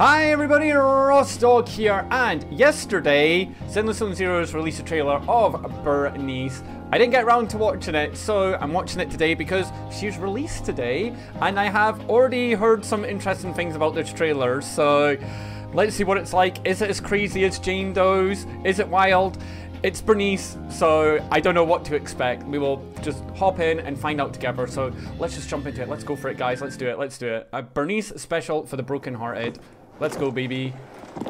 Hi everybody, Rossdog here, and yesterday, Zenless Zone Zeros released a trailer of Burnice. I didn't get around to watching it, so I'm watching it today because she's released today, and I have already heard some interesting things about this trailer, so let's see what it's like. Is it as crazy as Jane Doe's? Is it wild? It's Burnice, so I don't know what to expect. We will just hop in and find out together. So let's just jump into it. Let's go for it, guys. Let's do it. Let's do it. A Burnice special for the brokenhearted. Let's go, baby.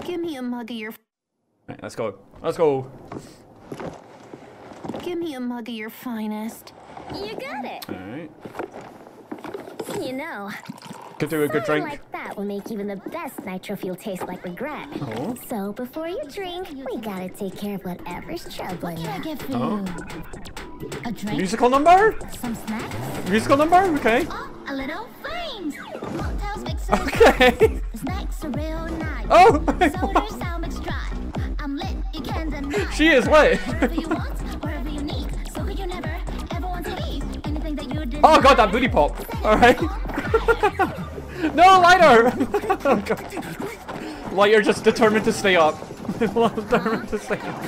Give me a mug of your. Right, let's go. Let's go. Give me a mug of your finest. You got it. All right. You know, Could do a good something drink. like that will make even the best nitro fuel taste like regret. Oh. So before you drink, we gotta take care of whatever's troubling What can I get for Oh. you? A drink? Musical number? Some snacks? Musical number? Okay. Oh, a little mixers, Okay. snacks are real nice. Oh. Sound mix dry. I'm lit, you can't deny. she is lit. You want, wherever you need. So could you never, ever want to leave? Anything that you did. Oh god, that booty pop. Alright. no, lighter! oh god. Lighter just determined to stay up. determined to stay up.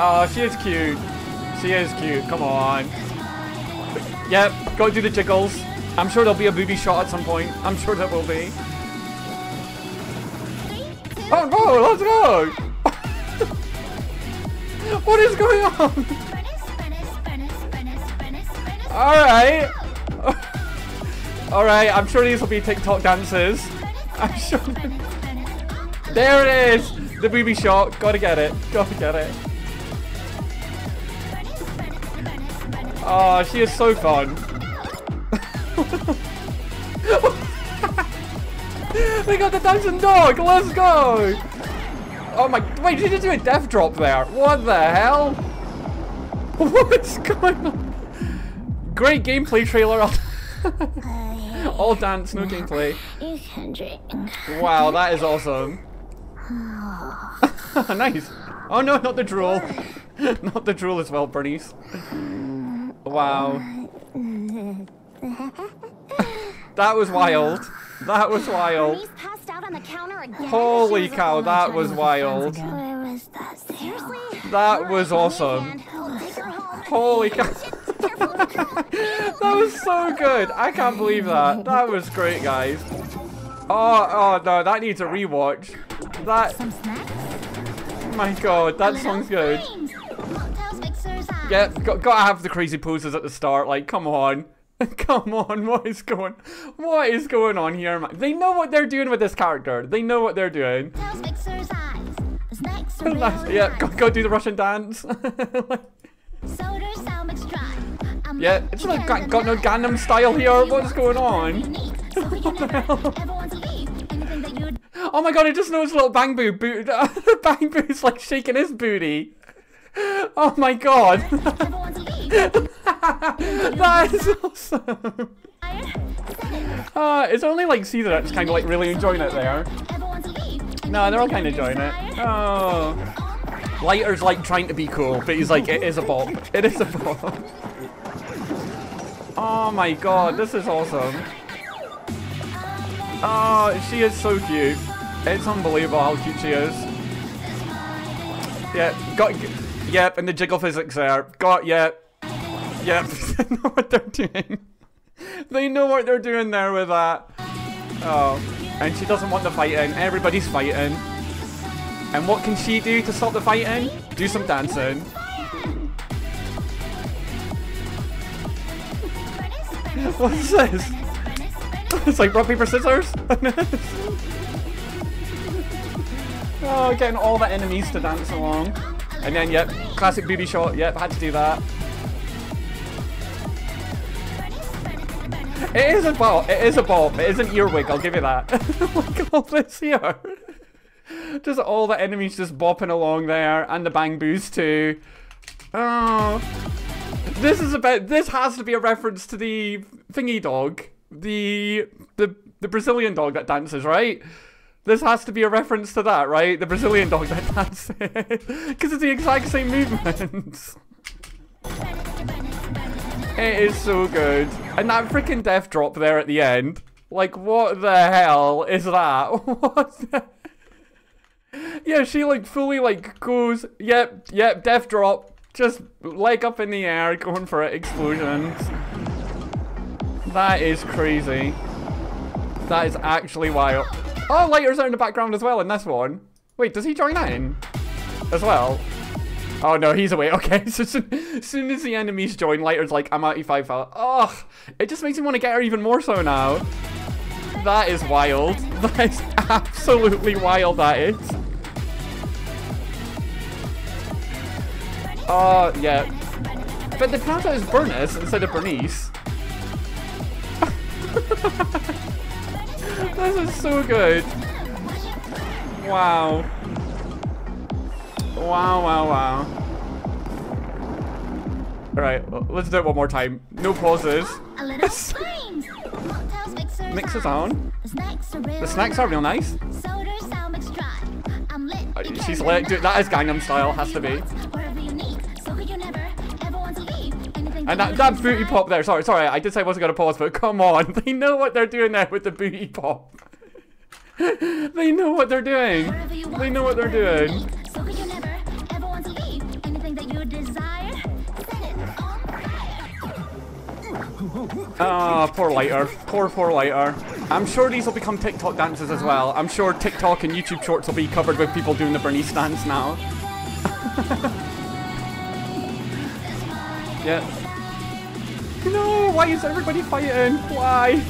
Oh, she is cute. She is cute. Come on. Yep, go do the jiggles. I'm sure there'll be a booby shot at some point. I'm sure there will be. Oh no, let's go! what is going on? Alright. Alright, I'm sure these will be TikTok dances. I'm sure. There it is! The booby shot. Gotta get it. Gotta get it. Oh, she is so fun. we got the Dungeon dog. Let's go. Oh my. Wait, did you just do a death drop there? What the hell? What's going on? Great gameplay trailer. All dance, no gameplay. Wow, that is awesome. nice. Oh no, not the drool. not the drool as well, Burnice. Wow. that was wild. That was wild. Passed out on the counter again. Holy cow, that was wild. That? Was awesome. And we'll take her home. Holy cow. Careful with the car. That was so good. I can't believe that. That was great, guys. Oh, oh no, that needs a rewatch. That, Some snacks? my god, that song's good. Yeah, got, gotta have the crazy poses at the start. Like, come on. come on, what is going What is going on here, man? They know what they're doing with this character. They know what they're doing. Mocktails, mixers, eyes. The snacks are real Nice. Yeah, go, go do the Russian dance. Sodas, sound dry. I'm yeah, it's like got, got no. Gangnam style here. What is going on? need. So could you never, ever want to leave? Anything that you Oh my god, I just noticed a little Bang Boo boot. Bang Boo's like shaking his booty. Oh my god. that is awesome. Tired? Set it. Uh, it's only like Caesar that's kind of like really enjoying it there. Ever want to leave? No, they're all kind of enjoying it. Oh. Lighter's like trying to be cool, but he's like, it is a bop. It is a bop. Oh my god, this is awesome. Oh, she is so cute. It's unbelievable how cute she is. Yeah, got, yep, and the jiggle physics there. Got, yep. Yep, they know what they're doing. They know what they're doing there with that. Oh, and she doesn't want the fighting. Everybody's fighting. And what can she do to stop the fighting? Do some dancing. What's this? It's like rock, paper, scissors. oh, getting all the enemies to dance along. And then, yep, classic booby shot. Yep, had to do that. It is a bop. It is a bop. It is an earwig. I'll give you that. Look at all this here. Just all the enemies just bopping along there, and the bang boos too. Oh, this is about. This has to be a reference to the thingy dog, the the the Brazilian dog that dances, right? This has to be a reference to that, right? The Brazilian dog that dances, because it's the exact same movements. It is so good. And that freaking death drop there at the end. Like, what the hell is that? What the... Yeah, she like fully like goes, yep, yep, death drop. Just leg up in the air, going for it, explosions. That is crazy. That is actually wild. Oh, lighters are in the background as well in this one. Wait, does he join that in? As well? Oh no, he's away. Okay, so as soon as the enemies join, Lighter's like, I'm at E5 file. Oh, it just makes me want to get her even more so now. That is wild. That is absolutely wild, that is. Oh, yeah. But the pronounce is Bernice instead of Bernice. This is so good. Wow. Wow, wow, wow. Alright, let's do it one more time. No pauses. A little flames. Mocktails, mixers, Mixes on. The snacks are real The snacks are real nice. Sodas, sound mix dry. I'm lit. You She's lit. Dude, that is Gangnam Style. Has to be. And that, that booty pop there. Sorry, sorry. I did say I wasn't going to pause, but come on. They know what they're doing there with the booty pop. they know what they're doing. They know what they're doing. need. So never ever want to leave? Anything that you desire, set it on fire. Ah, poor lighter. Poor, poor lighter. I'm sure these will become TikTok dances as well. I'm sure TikTok and YouTube shorts will be covered with people doing the Burnice dance now. yeah. No, why is everybody fighting? Why?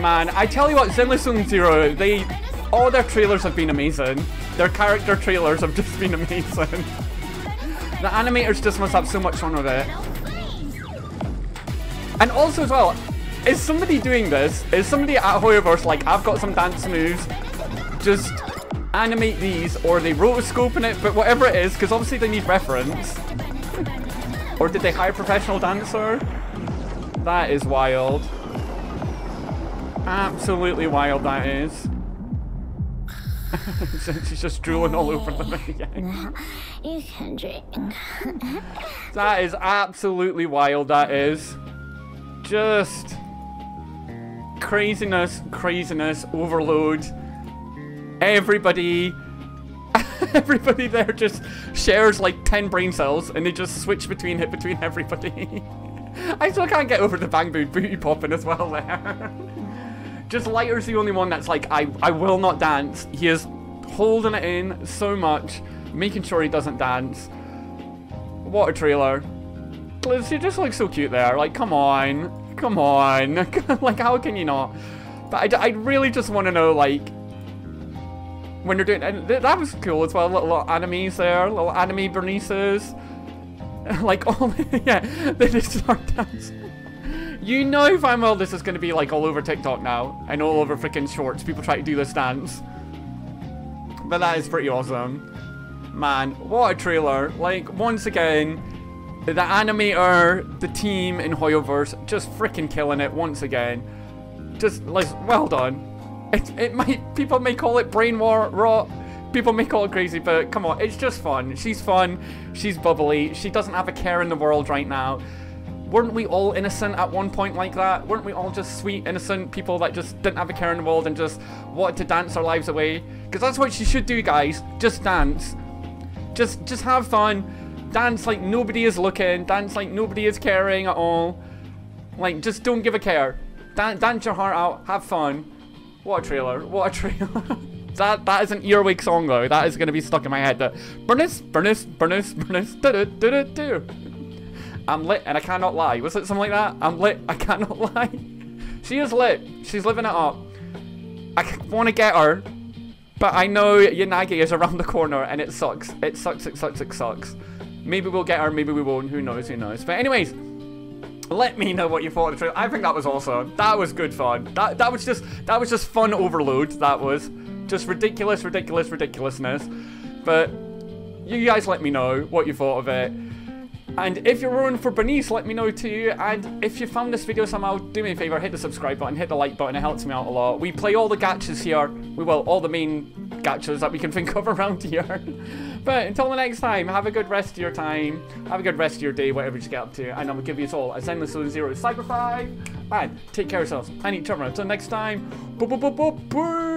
Man, I tell you what, Zenless Zero, they, all their trailers have been amazing. Their character trailers have just been amazing. The animators just must have so much fun with it. And also as well, is somebody doing this? Is somebody at Hoyoverse like, I've got some dance moves, just animate these, or they rotoscope rotoscoping it, but whatever it is, because obviously they need reference. Or did they hire a professional dancer? That is wild. Absolutely wild that is. She's just drooling all over them again. You can drink. That is absolutely wild, that is. Just craziness, craziness, overload. Everybody, everybody there just shares like 10 brain cells and they just switch between it between everybody. I still can't get over the bang boot booty popping as well there. just Lighter's the only one that's like, I, I will not dance. He is holding it in so much, making sure he doesn't dance. What a trailer. Liz, you just look so cute there. Like, come on. Come on. like, how can you not? But I, I really just want to know, like, when you're doing... And that was cool as well. Little, animes there. Little anime Burnices. like, all... yeah, they just start dancing. You know fine well this is going to be, like, all over TikTok now. And all over freaking shorts. People try to do this dance. But that is pretty awesome. Man, what a trailer. Like, once again, the animator, the team in Hoyoverse, just freaking killing it once again. Just, like, well done. It, it might, people may call it brain war, rot, people may call it crazy, but come on, it's just fun. She's fun, she's bubbly, she doesn't have a care in the world right now. Weren't we all innocent at one point like that? Weren't we all just sweet, innocent people that just didn't have a care in the world and just wanted to dance our lives away? Because that's what you should do, guys. Just dance. Just just have fun. Dance like nobody is looking. Dance like nobody is caring at all. Like, just don't give a care. Dan dance your heart out. Have fun. What a trailer. What a trailer. that that is an earwig song though. That is gonna be stuck in my head. The Burnice, Burnice, Burnice, Burnice, do do do do. I'm lit and I cannot lie. Was it something like that? I'm lit, I cannot lie. She is lit. She's living it up. I want to get her, but I know Yanagi is around the corner and it sucks. It sucks, it sucks, it sucks. Maybe we'll get her, maybe we won't. Who knows, who knows. But anyways, let me know what you thought of the trailer. I think that was awesome. That was good fun. That that was just that was just fun overload. That was just ridiculous, ridiculous, ridiculousness. But you guys let me know what you thought of it. And if you're rooting for Burnice, let me know too. And if you found this video somehow, do me a favor, hit the subscribe button, hit the like button, it helps me out a lot. We play all the gachas here. We will, all the main gachas that we can think of around here. But until the next time, have a good rest of your time. Have a good rest of your day, whatever you get up to. And I will give you all a Zenless Zone Zero Cyber 5. And take care of yourselves and each other. Until next time, boo boo boo boo boo.